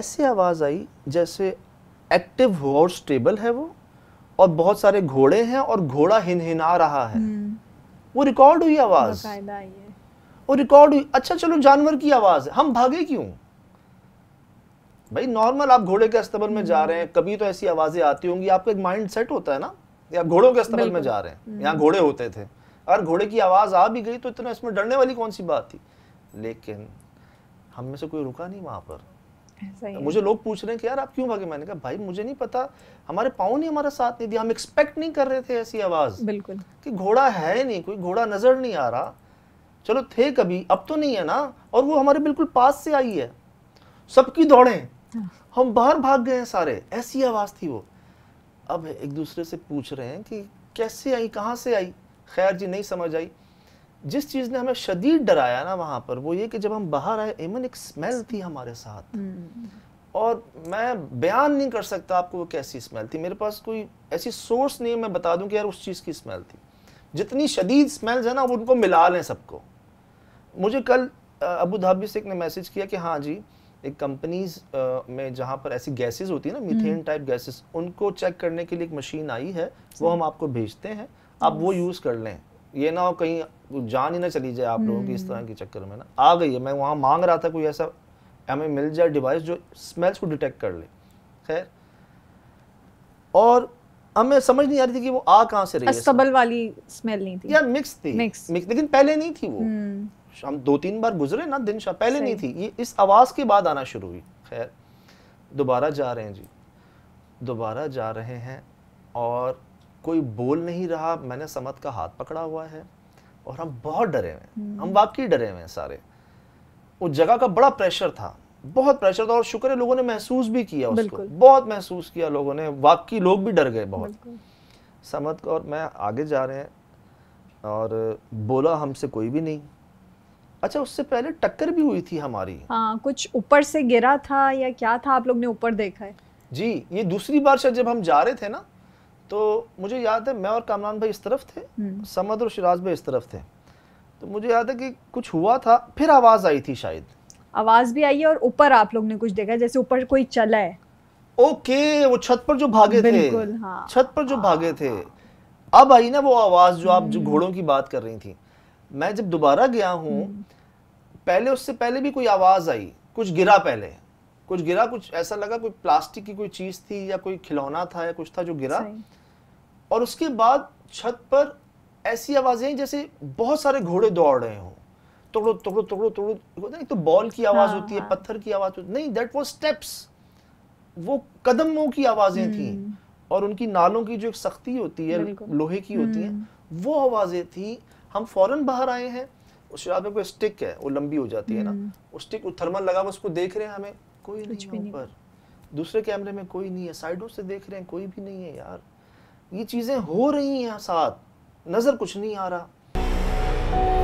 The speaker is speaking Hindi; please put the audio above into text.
ऐसी आवाज़ आई जैसे एक्टिव हॉर्स स्टेबल है वो और बहुत सारे घोड़े हैं और घोड़ा हिनहिना रहा है। हम्म, वो रिकॉर्ड हुई आवाज़। वो रिकॉर्ड हुई। अच्छा चलो जानवर की आवाज़ है। हम भागे क्यों? भाई नॉर्मल आप घोड़े के अस्तबल में जा रहे हैं कभी तो ऐसी आवाज़ें आती होंगी। आपका एक माइंड सेट होता है ना या घोड़ों के अस्तबल में जा रहे हैं यहाँ घोड़े होते थे। अगर घोड़े की आवाज़ आ भी गई तो इतना इसमें डरने वाली कौन सी बात थी? लेकिन हम में से कोई रुका नहीं वहाँ पर। मुझे लोग पूछ रहे हैं कि यार आप क्यों भागे? मैंने कहा भाई मुझे नहीं पता। हमारे पाँव ने हमारा साथ नहीं दिया। हम एक्सपेक्ट नहीं कर रहे थे ऐसी आवाज़ बिल्कुल। कि घोड़ा है नहीं कोई घोड़ा नज़र नहीं आ रहा। चलो थे कभी अब तो नहीं है ना? और वो हमारे बिल्कुल पास से आई है। सबकी दौड़े। हम बाहर भाग गए हैं सारे। ऐसी आवाज़ थी वो। अब एक दूसरे से पूछ रहे हैं कि कैसे आई कहाँ से आई? खैर जी नहीं समझ आई। जिस चीज़ ने हमें शदीद डराया ना वहाँ पर वो ये कि जब हम बाहर आए एमन एक स्मेल थी हमारे साथ। हम्म, और मैं बयान नहीं कर सकता आपको वो कैसी स्मेल थी। मेरे पास कोई ऐसी सोर्स नहीं है मैं बता दूँ कि यार उस चीज़ की स्मेल थी। जितनी शदीद स्मेल्स है ना वो उनको मिला लें सबको। मुझे कल अबू धाबी से एक ने मैसेज किया कि हाँ जी एक कंपनीज़ में जहाँ पर ऐसी गैसेस होती है ना मीथेन टाइप गैसेस उनको चेक करने के लिए एक मशीन आई है वो हम आपको भेजते हैं। आप वो यूज़ कर लें। ये ना हो कहीं जान ही ना चली जाए आप लोगों की इस तरह के चक्कर में ना। आ गई है मैं वहाँ मांग रहा था कोई ऐसा हमें मिल जाए डिवाइस जो स्मेल्स को डिटेक्ट कर ले। खैर और हमें समझ नहीं आ रही थी कि वो आ कहाँ से रही है अस्तबल वाली स्मेल नहीं थी। या मिक्स थी। Mix। मिक्स लेकिन पहले नहीं थी वो। हम्म, हम दो तीन बार गुजरे ना दिन शाह पहले नहीं थी। ये इस आवाज़ के बाद आना शुरू हुई। खैर दोबारा जा रहे हैं जी। दोबारा जा रहे हैं और कोई बोल नहीं रहा मैंने समत का हाथ पकड़ा हुआ है और हम बहुत डरे हुए हैं। हम वाकई डरे हुए हैं सारे। उस जगह का बड़ा प्रेशर था बहुत प्रेशर था और शुक्र है लोगों ने महसूस भी किया उसको। बहुत महसूस किया लोगों ने। वाकई लोग भी डर गए बहुत। समत और मैं आगे जा रहे हैं और बोला हमसे कोई भी नहीं। अच्छा उससे पहले टक्कर भी हुई थी हमारी। हाँ कुछ ऊपर से गिरा था या क्या था? आप लोग ने ऊपर देखा है। जी ये दूसरी बार शायद जब हम जा रहे थे ना तो मुझे याद है मैं और कामरान भाई इस तरफ़ थे हम्म। समद और शिराज भाई इस तरफ़ थे। तो मुझे याद है कि कुछ हुआ था फिर आवाज़ आई थी शायद। आवाज़ भी आई है और ऊपर आप लोग ने कुछ देखा जैसे ऊपर कोई चला है। ओके वो छत पर जो भागे थे। हाँ। छत पर जो भागे थे। अब आई ना वो आवाज़ जो आप जो घोड़ों की बात कर रही थी। मैं जब दोबारा गया हूँ पहले उससे पहले भी कोई आवाज़ आई कुछ गिरा पहले। कुछ गिरा कुछ ऐसा लगा कोई प्लास्टिक की कोई चीज़ थी या कोई खिलौना था या कुछ था जो गिरा। सही। और उसके बाद छत पर ऐसी आवाज़ें जैसे बहुत सारे घोड़े दौड़ रहे हों। तोड़ो तोड़ो तोड़ो तोड़ो होता एक तो बॉल की आवाज़ हाँ, होती है हाँ। पत्थर की आवाज़ होती नहीं दैट वाज स्टेप्स वो कदमों की आवाज़ें थी। और उनकी नालों की जो एक सख्ती होती है लोहे की होती है वो आवाज़ें थी। हम फ़ौरन बाहर आए हैं उस रात में कोई स्टिक है वो लंबी हो जाती है ना। वो स्टिक थर्मल लगा हुआ उसको देख रहे हैं हमें कोई है नहीं। ऊपर। दूसरे कैमरे में कोई नहीं है साइडों से देख रहे हैं कोई भी नहीं है यार। ये चीज़ें हो रही हैं साथ। नज़र कुछ नहीं आ रहा।